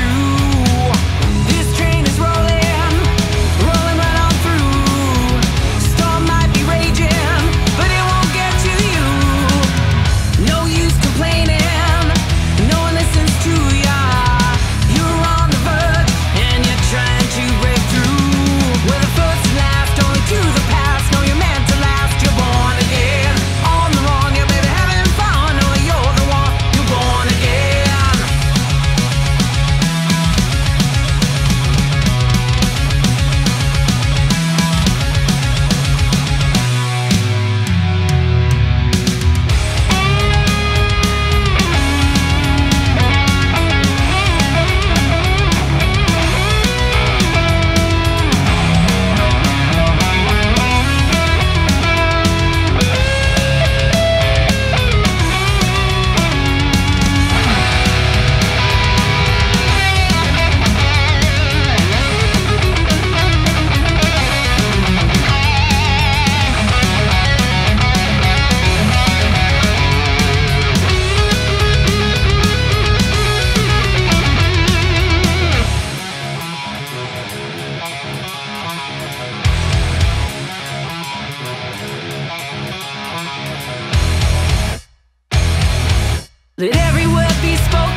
true. Let every word be spoken.